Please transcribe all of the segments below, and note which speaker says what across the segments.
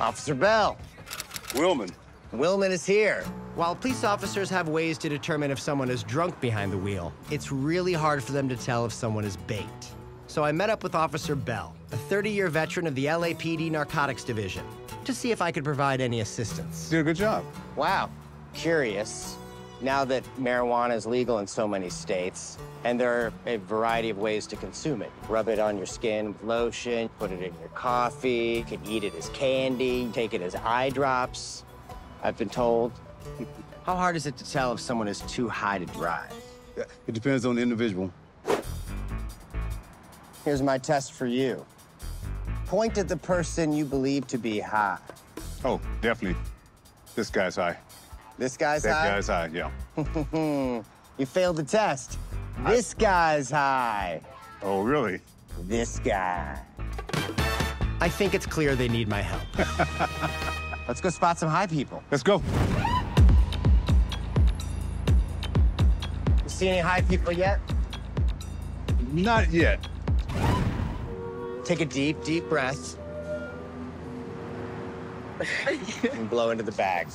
Speaker 1: Officer Bell.
Speaker 2: Willman.
Speaker 1: Willman is here. While police officers have ways to determine if someone is drunk behind the wheel, it's really hard for them to tell if someone is baked. So I met up with Officer Bell, a 30-year veteran of the LAPD Narcotics Division, to see if I could provide any assistance.
Speaker 2: Did a good job.
Speaker 1: Wow. Curious. Now that marijuana is legal in so many states, and there are a variety of ways to consume it. Rub it on your skin with lotion, put it in your coffee, you can eat it as candy, take it as eye drops, I've been told. How hard is it to tell if someone is too high to drive?
Speaker 2: It depends on the individual.
Speaker 1: Here's my test for you. Point at the person you believe to be high.
Speaker 2: Oh, definitely. This guy's high.
Speaker 1: This guy's
Speaker 2: That
Speaker 1: high?
Speaker 2: guy's high, yeah.
Speaker 1: you failed the test. This guy's high.
Speaker 2: Oh, really?
Speaker 1: This guy. I think it's clear they need my help. Let's go spot some high people.
Speaker 2: Let's go.
Speaker 1: You see any high people yet?
Speaker 2: Not yet.
Speaker 1: Take a deep, deep breath. and blow into the bag.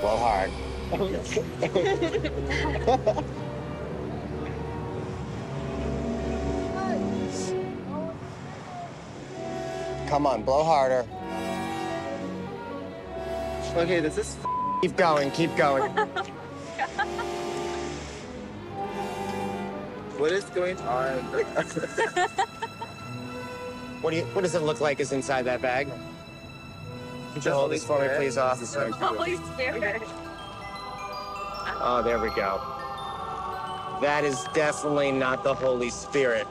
Speaker 1: Blow hard. Come on, blow harder.
Speaker 3: Okay, this is
Speaker 1: Keep going, keep going.
Speaker 3: what is going on?
Speaker 1: What do you? What does it look like is inside that bag? Could you hold this for me, please, officer?
Speaker 4: Holy Spirit.
Speaker 1: Oh, there we go. That is definitely not the Holy Spirit.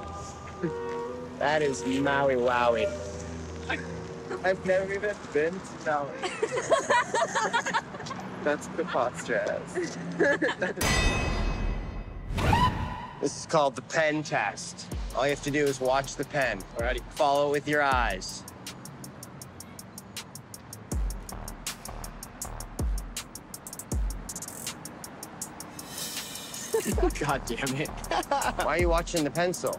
Speaker 1: That is Maui Wowie.
Speaker 3: I've never even been to Maui. That's preposterous.
Speaker 1: This is called the pen test. All you have to do is watch the pen. Alrighty. Follow it with your eyes. God damn it. Why are you watching the pencil?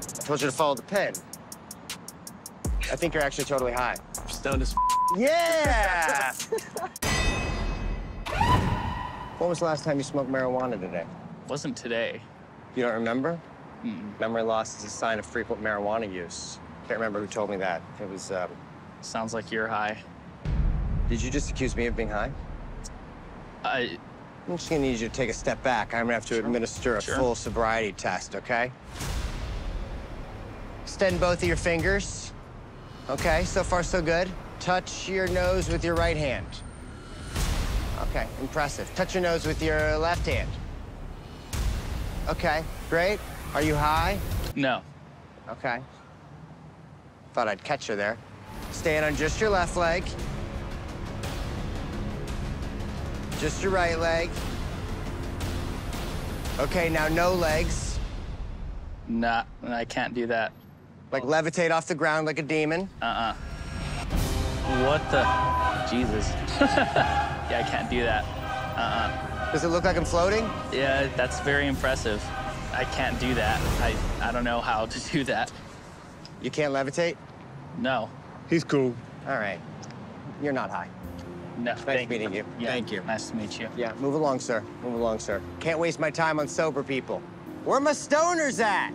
Speaker 1: I told you to follow the pen. I think you're actually totally high.
Speaker 3: Stoned as
Speaker 1: Yeah! when was the last time you smoked marijuana today?
Speaker 5: Wasn't today.
Speaker 1: You don't remember? Memory loss is a sign of frequent marijuana use. Can't remember who told me that. It was, um,
Speaker 5: Sounds like you're high.
Speaker 1: did you just accuse me of being high?
Speaker 5: I
Speaker 1: I'm just gonna need you to take a step back. I'm gonna have to administer a
Speaker 5: Sure.
Speaker 1: full sobriety test, okay? Extend both of your fingers. Okay, so far so good. Touch your nose with your right hand. Okay, impressive. Touch your nose with your left hand. Okay, great. Are you high?
Speaker 5: no.
Speaker 1: Okay. Thought I'd catch you there. Stand on just your left leg. Just your right leg. Okay, now no legs.
Speaker 5: Nah, I can't do that.
Speaker 1: Like levitate off the ground like a demon.
Speaker 5: Uh-uh. What the? Jesus. yeah, I can't do that. Uh-uh.
Speaker 1: Does it look like I'm floating?
Speaker 5: Yeah, that's very impressive. I can't do that. I, I don't know how to do that.
Speaker 1: You can't levitate?
Speaker 5: No.
Speaker 2: He's cool.
Speaker 1: All right. You're not high.
Speaker 5: No.
Speaker 1: Nice
Speaker 5: thank
Speaker 1: meeting you.
Speaker 5: Yeah,
Speaker 1: Thank you.
Speaker 5: Nice to meet you.
Speaker 1: Yeah, move along, sir. Move along, sir. Can't waste my time on sober people. Where are my stoners at?